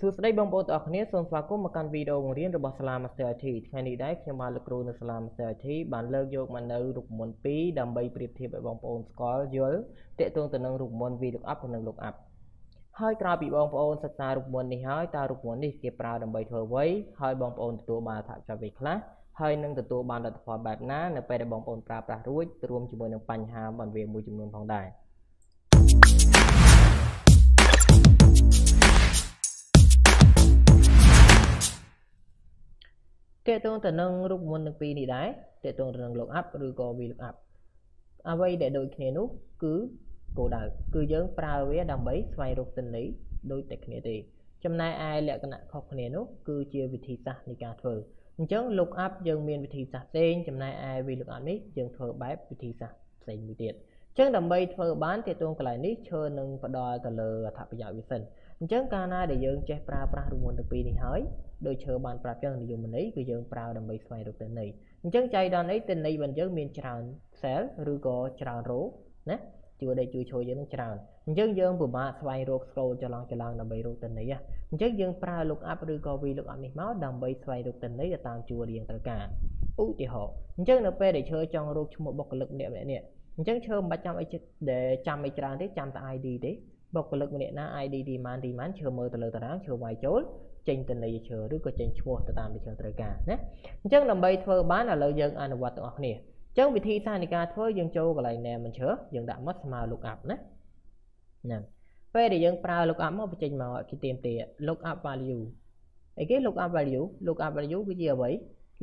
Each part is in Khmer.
សួស្តីបងប្អូនទាំងអស់គ្នាសូមស្វាគមន៍មកកាន់វីដេអូបង្រៀនរបស់សាលា Master IT ថ្ងៃនេះដែរខ្ញុំបានលោកគ្រូនៅសាលា Master IT បានលើកយកមកនៅរូបមន្ត2ដើម្បីប្រៀបធៀបឲ្យបងប្អូនស្គាល់យល់ទាក់ទងទៅនឹងរូបមន្ត VLOOKUP និង LOOKUP ហើយក្រោយពីបងប្អូនសិក្សារូបមន្តនេះហើយតើរូបមន្តនេះគេប្រើដើម្បីធ្វើអ្វីហើយបងប្អូនទទួលបានអត្ថប្រយោជន៍អ្វីខ្លះហើយនឹងទទួលបានលទ្ធផលបែបណានៅពេលដែលបងប្អូនប្រើប្រាស់រួចរួមជាមួយនឹងបញ្ហាបន្វាមួយចំនួនផងដែរ តកតងទៅនឹងរូបមន្តទាំងពីរនេះដែរតកតងទៅនឹង lookup ឬក៏ VLOOKUP អ្វីដែលដូចគ្នានោះគឺគោលដៅគឺយើងប្រើវាដើម្បីស្វែងរកទិន្នន័យដូចតែគ្នាទេ ចំណែកឯលក្ខណៈខុសគ្នានោះគឺជាវិធីសាស្ត្រនៃការធ្វើអញ្ចឹង lookup យើងមានវិធីសាស្ត្រផ្សេងចំណែកឯ VLOOKUP នេះយើងធ្វើបែបវិធីសាស្ត្រផ្សេងមួយទៀតអញ្ចឹងដើម្បីធ្វើបានទាក់ទងកន្លែងនេះឈើនឹងផ្ដល់ទៅលើអត្ថប្រយោជន៍វាសិនអញ្ចឹងកាលណាដែលយើងចេះប្រើប្រាស់រូបមន្តទាំងពីរនេះហើយ ដោយឈើបានប្រាប់ចឹងនិយមន័យគឺយើងប្រើដើម្បីស្វែងរកទិន្នន័យអញ្ចឹងចៃដន្យអីទិន្នន័យរបស់យើងមានច្រើន cell ឬក៏ច្រើនរោណាជួយដែលជួយជួយយើងនឹងច្រើនអញ្ចឹងយើងពិបាកស្វែងរក scroll ចន្លងចន្លងដើម្បីរកទិន្នន័យអញ្ចឹងយើងប្រើ lookup ឬក៏ VLOOKUP នេះមកដើម្បីស្វែងរកទិន្នន័យទៅតាមជួររៀងត្រូវការឧទាហរណ៍អញ្ចឹងនៅពេលដែលឈើចង់រកឈ្មោះបុគ្គលិកម្នាក់ម្នាក់នេះអញ្ចឹងឈើមិនបាច់ចាំអីដែលចាំអីច្រើនទេចាំតែ ID ទេ បុគ្គលិកម្នាក់ណា ID ទីម៉ានទីម៉ានឈើមើលទៅលើតារាងឈើវាយចូលចេញតន័យឈើឬក៏ចេញឈ្មោះទៅតាមដែលយើងត្រូវការណាអញ្ចឹងដើម្បីធ្វើបានឥឡូវយើងអនុវត្តទាំងអស់គ្នាអញ្ចឹងវិធីសាស្ត្រនៃការធ្វើយើងចូលកន្លែង name មិនឈើយើងដាក់មកស្មើ lookup ណាហ្នឹងពេលដែលយើងប្រើ lookup មកបញ្ចេញមកគេទៀមទា lookup value អីគេ lookup value lookup value គឺជាអ្វី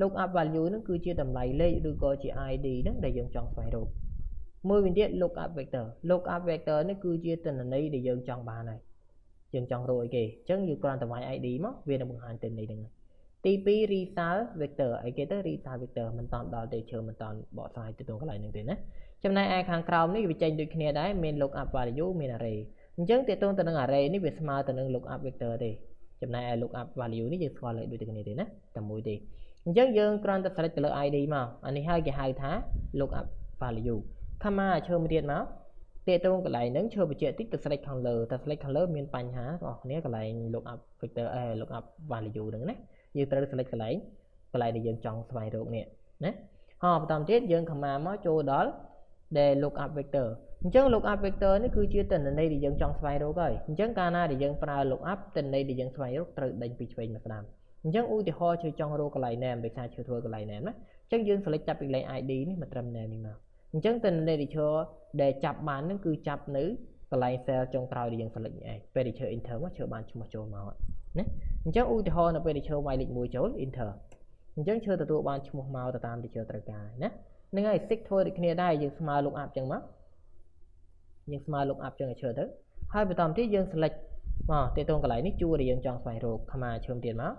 lookup value នឹងគឺជាតម្លៃលេខឬក៏ជា ID ហ្នឹងដែលយើងចង់ស្វែងរក មួយវិញទៀត lookup vector lookup vector នេះគឺជាទិន្នន័យដែលយើងចង់បានហើយយើងចង់រកអីគេអញ្ចឹងយើងគ្រាន់តែវាយ ID មកវានឹងបង្ហាញទិន្នន័យហ្នឹងទី2 result vector អីគេទៅ result vector មិនតាន់ដល់ទេឈើមិនតាន់បកស្រាយទៅក្នុងកន្លែងហ្នឹងទេណាចំណែកឯខាងក្រោមនេះវាចេញដូចគ្នាដែរមាន lookup value មាន array អញ្ចឹងតើតើទៅនឹង array នេះវាស្មើទៅនឹង lookup vector ទេចំណែកឯ lookup value នេះយើងស្គាល់ដូចតែគ្នាទេណាតែមួយទេអញ្ចឹងយើងគ្រាន់តែ select ទៅលើ ID មកអានេះហើយគេហៅថា lookup value ខមាឈើមួយទៀតមកតេតងកន្លែងហ្នឹងឈើបញ្ជាក់តិចទៅ select ខាងលើតែ select ខាងលើមានបញ្ហាបងប្អូនគ្នាកន្លែង look up vector អេ look up value ហ្នឹងណាយើងត្រូវ select កន្លែងកន្លែងដែលយើងចង់ស្វែងរកនេះណាហើយបន្តទៀតយើងខមាមកចូលដល់ដែល look up vector អញ្ចឹង look up vector នេះគឺជាទិន្នន័យដែលយើងចង់ស្វែងរកហើយអញ្ចឹងកាលណាដែលយើងប្រើ look up ទិន្នន័យដែលយើងស្វែងរកត្រូវដេញពីឆ្វេងមកស្ដាំអញ្ចឹងឧទាហរណ៍ជឿចង់រកកន្លែង name ដោយសារជឿធ្វើកន្លែង name ណាអញ្ចឹងយើង select ចាប់ពីកន្លែង ID នេះមកត្រឹម name នេះមក អញ្ចឹងទិន្នន័យដែលឈរដែលចាប់បាននឹងគឺចាប់នៅកន្លែង cell ចុងក្រោយដែលយើង select នេះឯងពេលដែលឈរ enter មកឈរបានឈ្មោះចូលមកណាអញ្ចឹងឧទាហរណ៍នៅពេលដែលឈរវាយលេខ1ចូល enter អញ្ចឹងឈរទទួលបានឈ្មោះមកទៅតាមដែលឈរត្រូវការណាហ្នឹងហើយ six ធ្វើដូចគ្នាដែរយើងស្មើ look up អញ្ចឹងមកយើងស្មើ look up អញ្ចឹងឲ្យឈរទៅហើយបន្តទៀតយើង select មកទាក់ទងកន្លែងនេះជួរដែលយើងចង់ស្វែងរកខមាឈើមទៀតមក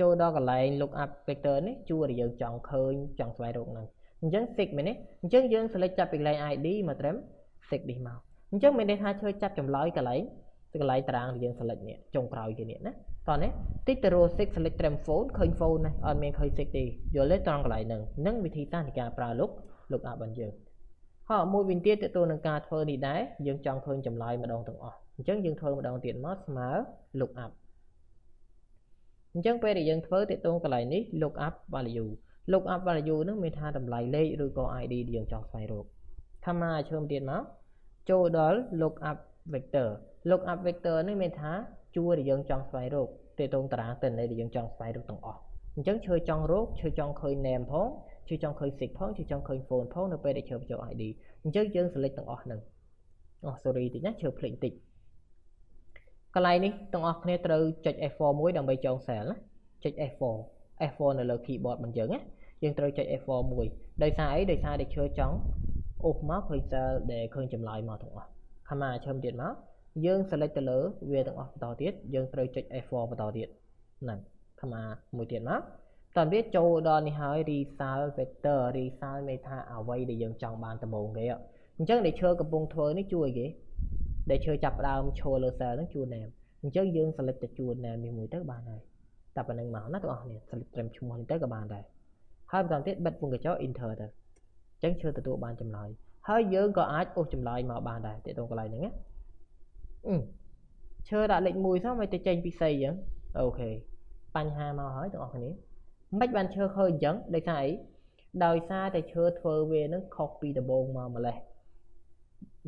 ចូលដល់កន្លែង look up vector នេះជួរដែលយើងចង់ឃើញចង់ស្វែងរកហ្នឹង អញ្ចឹង sig មែនទេអញ្ចឹងយើង select ចាប់ពីកន្លែង ID មកត្រឹម sig នេះមកអញ្ចឹងមានន័យថាជួយចាប់ចម្លើយកន្លែងកន្លែងតារាងដែលយើង select នេះចុងក្រោយគេនេះណាតោះនេះតិចទៅ row 6 select ត្រឹម phone ឃើញ phone នេះអត់មានឃើញ sig ទេយល់ទេត្រង់កន្លែងហ្នឹងនឹងវិធីសាស្ត្រនៃការប្រើ look look up របស់យើងហើយមួយវិញទៀតទៅទៅនឹងការធ្វើនេះដែរយើងចង់ឃើញចម្លើយម្ដងទាំងអស់អញ្ចឹងយើងធ្វើម្ដងទៀតមកស្មើ look up អញ្ចឹងពេលដែលយើងធ្វើទៅទៅកន្លែងនេះ look up value look up value នឹងមានថាតម្លៃលេខឬក៏ ID ដែលយើងចង់ស្វែងរកថាមកឈើមទៀតមកចូលដល់ look up vector look up vector នេះមានថាជួរដែលយើងចង់ស្វែងរកទេតងតារាងទិន្នន័យដែលយើងចង់ស្វែងរកទាំងអស់អញ្ចឹងឈើចង់រកឈើចង់ឃើញ name ផងឈើចង់ឃើញ sig ផងឈើចង់ឃើញ phone ផងនៅពេលដែលឈើបញ្ចូល ID អញ្ចឹងយើង select ទាំងអស់ហ្នឹងអូ sorry តិចណាឈើភ្លេចតិចកន្លែងនេះទាំងអស់គ្នាត្រូវចុច F4 មួយដើម្បីចង cell ណាចុច F4 F4 នៅលើ keyboard មិនយើងណាយើងត្រូវចុច F4 មួយដោយសារអីដោយសារតែឈើចង់អូសមកឃើញ cell ដែលឃើញចម្លើយមកទាំងអស់ខមាឈឹមទៀតមកយើង select ទៅលើវាទាំងអស់បន្តទៀតយើងត្រូវចុច F4 បន្តទៀតហ្នឹងខមាមួយទៀតមកតើវាចូលដល់នេះហើយ result vector result មានថាអ្វីដែលយើងចង់បានដំបូងគេអញ្ចឹងដែលឈើកំពុងធ្វើនេះជួយគេដែលឈើចាប់ដើមឈរលើ cell ហ្នឹងជួន name អញ្ចឹងយើង select ទៅជួន name នេះមួយទៅបានហើយ តែប៉ុណ្្នឹងមកណាបងប្អូន select ត្រឹមឈ្មោះនេះទៅក៏បានដែរហើយបន្តទៀតបិទពងកញ្ចក់ enter ទៅអញ្ចឹងឈើទទួលបានចម្លើយហើយយើងក៏អាចអូសចម្លើយមកបានដែរទាក់ទងកន្លែងហ្នឹងណាឈើដាក់លេខ1សោះមិនទៅចេញពីសីអញ្ចឹងអូខេបញ្ហាមកហើយទាំងអស់គ្នាមិនបានឈើឃើញអញ្ចឹងដោយសារអីដោយសារតែឈើធ្វើវានឹងខុសពីដំបូងមកម្លេះ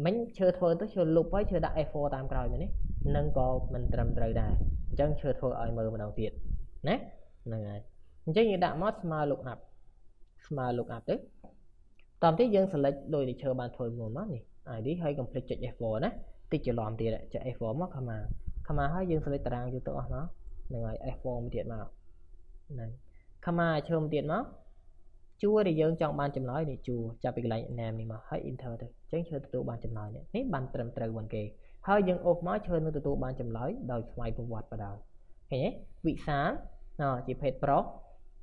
មិញឈើធ្វើទៅឈើលុបហើយឈើដាក់ F4 តាមក្រោយមែនទេនឹងក៏មិនត្រឹមត្រូវដែរអញ្ចឹងឈើធ្វើឲ្យមើលម្ដងទៀត ណាហ្នឹងហើយអញ្ចឹងយើងដាក់មកស្មើ look up ស្មើ look up ទៅតាមទីយើង select ដោយដែលឈើបានធ្វើមុនមកនេះ ID ហើយ complete ចុច F4 ណាតិចច្រឡំទៀតចុច F4 មកខមាខមាហើយយើង select តារាងយកទៅអស់មកហ្នឹងហើយ F4 មួយទៀតមកហ្នឹងខមាឈើមួយទៀតមកជួរដែលយើងចង់បានចម្លើយនេះជួរចាប់ពីកន្លែង name នេះមកហើយ enter ទៅអញ្ចឹងឈើទទួលបានចម្លើយនេះនេះបានត្រឹមត្រូវមុនគេហើយយើងអូសមកឈើនឹងទទួលបានចម្លើយដោយស្វ័យប្រវត្តិបដៅ ឃើញទេវិសាលជាភេទប្រុស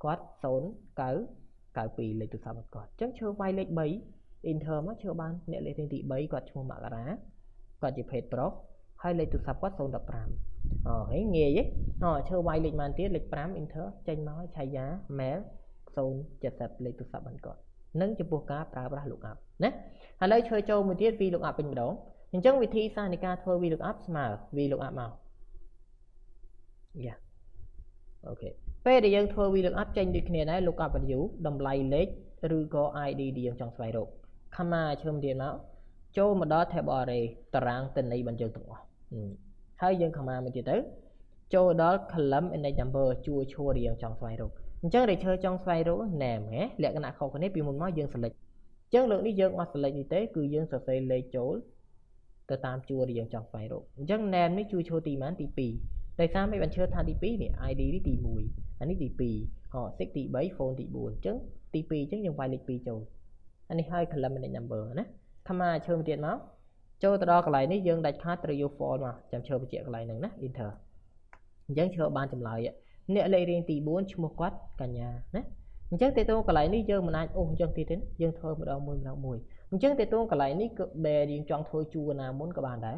គាត់09 92លេខទូរស័ព្ទគាត់អញ្ចឹងឈើវាយលេខ3 enter មកឈើបានអ្នកលេខទី3គាត់ឈ្មោះមករាគាត់ជាភេទប្រុសហើយលេខទូរស័ព្ទគាត់015អូហើយងាយទេអូឈើវាយលេខប៉ុន្មានទៀតលេខ5 enter ចេញមកឆាយា mail 070លេខទូរស័ព្ទបានគាត់នឹងចំពោះការប្រើប្រាស់ lookup ណាឥឡូវឈើចូលមួយទៀត v lookup វិញម្ដងអញ្ចឹងវិធីសាស្ត្រនៃការធ្វើ v lookup ស្មើ v lookup មក យ៉ាអូខេពេលដែលយើងធ្វើ v lookup ចេញដូចគ្នាដែរ lookup value តម្លៃលេខឬក៏ ID ដែលយើងចង់ស្វែងរក comma ឈើមទៀតមកចូលមកដល់ table array តារាងទិន្នន័យរបស់យើងទាំងអស់ហើយយើង comma មួយទៀតទៅចូលដល់ column index number ជួឈួររៀងចង់ស្វែងរកអញ្ចឹងដែលឈើចង់ស្វែងរក name ហ៎លក្ខណៈខុសគ្នាពីមុនមកយើង select អញ្ចឹងលើកនេះយើងអត់ select នេះទេគឺយើងសរសេរលេខចូលទៅតាមជួរដែលយើងចង់ស្វែងរកអញ្ចឹង name នេះជួឈួរទីម៉ានទី2 ដោយសារមិនបានឈើថាទី2នេះ ID នេះទី1អានេះទី2ហ៎ six ទី3 phone ទី4អញ្ចឹងទី2អញ្ចឹងយើងវាយលេខ2ចូលអានេះហើយ column index number ណាខមាឈើមួយទៀតមកចូលទៅដល់កន្លែងនេះយើងដាច់ខាតត្រូវយក for មកចាំឈើបញ្ជាក់កន្លែងហ្នឹងណា enter អញ្ចឹងឈើបានចម្លើយអ្នកលេខរៀងទី4ឈ្មោះគាត់កញ្ញាណាអញ្ចឹងតេតងកន្លែងនេះយើងមិនអាចអូសអញ្ចឹងទៀតទេយើងធ្វើម្ដងមួយម្ដងមួយអញ្ចឹងតេតងកន្លែងនេះគឺបែយើងចង់ធ្វើជួរណាមុនក៏បានដែរ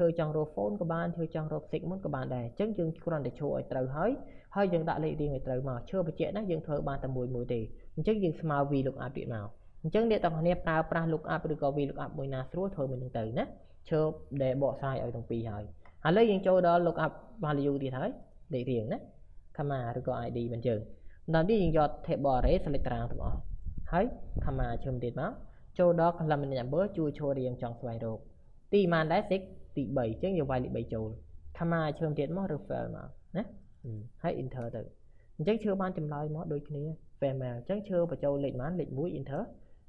ឈើចង់រក phone ក៏បានឈើចង់រក sig មុនក៏បានដែរអញ្ចឹងយើងគ្រាន់តែឈរឲ្យត្រូវហើយហើយយើងដាក់លេខរៀងឲ្យត្រូវមកឈើបញ្ជាក់ណាយើងធ្វើបានតែមួយមួយទេអញ្ចឹងយើងស្មើ v lookup ទៀតមកអញ្ចឹងអ្នកទាំងគ្នាប្រើប្រាស់ lookup ឬក៏ v lookup មួយណាស្រួលធ្វើមួយនឹងទៅណាឈើដែលបកស្រាយឲ្យទាំងពីរហើយឥឡូវយើងចូលដល់ lookup value ទៀតហើយលេខរៀងណា comma ឬក៏ id មិនយើងដល់នេះយើងយក table array select តារាងទាំងអស់ហើយ comma ជើមទៀតមកចូលដល់ column number ជួយឈររៀងចង់ស្វែងរកទីប៉ុន្មានដែរ six ទី3អញ្ចឹងយើងវាយលេខ3ចូល comma ឈើមទៀតមក refill មកណាហើយ enter ទៅអញ្ចឹងឈើបានចម្លើយមកដូចគ្នា female អញ្ចឹងឈើបញ្ចូលលេខប៉ុន្មានលេខ1 enter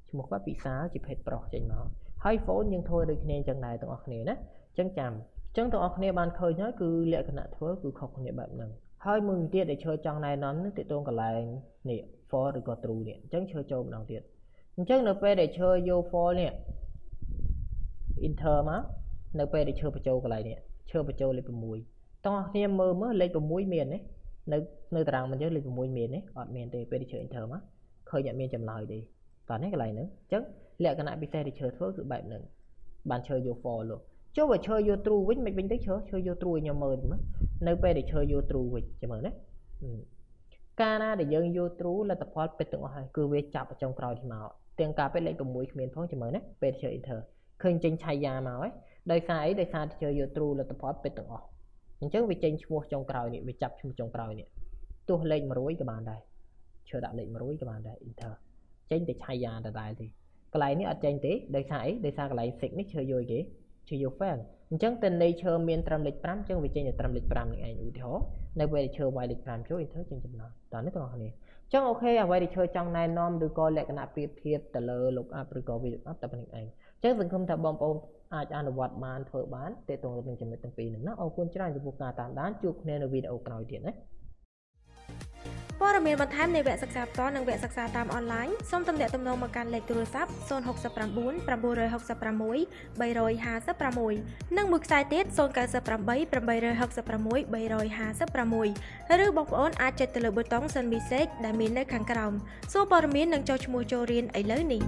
ឈ្មោះគាត់ពិសាលជាភេទប្រុសចេញមកហើយ phone យើងធ្វើដូចគ្នាអញ្ចឹងដែរទាំងអស់គ្នាណាអញ្ចឹងចាំអញ្ចឹងទាំងអស់គ្នាបានឃើញហើយគឺលក្ខណៈធ្វើគឺខុសគ្នាបែបហ្នឹងហើយមួយទៀតដែលឈើចង់ណែនាំនេះទាក់ទងកន្លែងនេះ for ឬក៏ true នេះអញ្ចឹងឈើចូលម្ដងទៀតអញ្ចឹងនៅពេលដែលឈើយក for នេះ enter មក នៅពេលដែលឈើបញ្ចូលកន្លែងនេះឈើបញ្ចូលលេខ6តោះគ្នាមើលមើលលេខ6មានទេនៅនៅតារាងមិនយើងលេខ6មានទេអត់មានទេពេលដែលឈើ enter មកឃើញអត់មានចម្លើយទេតោះនេះកន្លែងហ្នឹងអញ្ចឹងលក្ខណៈពិសេសដែលឈើធ្វើគឺបែបហ្នឹងបានឈើយក for លោកចុះបើឈើយក true វិញមិនវិញទៅឈើឈើយក true ខ្ញុំមើលមើលនៅពេលដែលឈើយក true វិញចាំមើលណាកាលណាដែលយើងយក true លទ្ធផលពិតទាំងអស់ហើយគឺវាចាប់ចុងក្រោយមកទាំងការពេលលេខ6គ្មានផងចាំមើលណាពេលឈើ enter ឃើញចេញឆាយាមកហើយ ដោយសារអីដោយសារឈើយក true លទ្ធផលពិតទាំងអស់អញ្ចឹងវាចេញឈ្មោះចុងក្រោយនេះវាចាប់ឈ្មោះចុងក្រោយនេះទោះលេខ100ក៏បានដែរឈើដាក់លេខ100ក៏បានដែរ enter ចេញតែឆាយាដដែលទេកន្លែងនេះអត់ចេញទេដោយសារអីដោយសារកន្លែង fix នេះឈើយកគេជា your fan អញ្ចឹងទិន្នន័យឈើមានត្រឹមលេខ5អញ្ចឹងវាចេញតែត្រឹមលេខ5នឹងឯងឧទាហរណ៍នៅពេលដែលឈើវាយលេខ5ចូល enter ចេញចំណោទតើនេះបងប្អូនអញ្ចឹងអូខេអ្វីដែលឈើចង់ណែនាំឬក៏លក្ខណៈប្រៀបធៀបទៅលើ look up ឬក៏ view up តែប៉ុណ្្នឹងឯងអញ្ចឹងសង្ឃឹមថាបងប្អូន អាចអនុវត្តបានធ្វើបានទាក់ទងនឹងចំណុចទាំងពីរហ្នឹងណាអរគុណច្រើនចំពោះការតាមដានជួបគ្នានៅវីដេអូក្រោយទៀតណាព័ត៌មានបន្ថែមនៃវគ្គសិក្សាផ្ទាល់និងវគ្គសិក្សាតាមអនឡាញសូមទំនាក់ទំនងមកកាន់លេខទូរស័ព្ទ069 966 356និងមួយខ្សែទៀត098 866 356ឬបងប្អូនអាចចុចទៅលើប៊ូតុង Send Message ដែលមាននៅខាងក្រោមសួរព័ត៌មាននិងចុះឈ្មោះចូលរៀនឥឡូវនេះ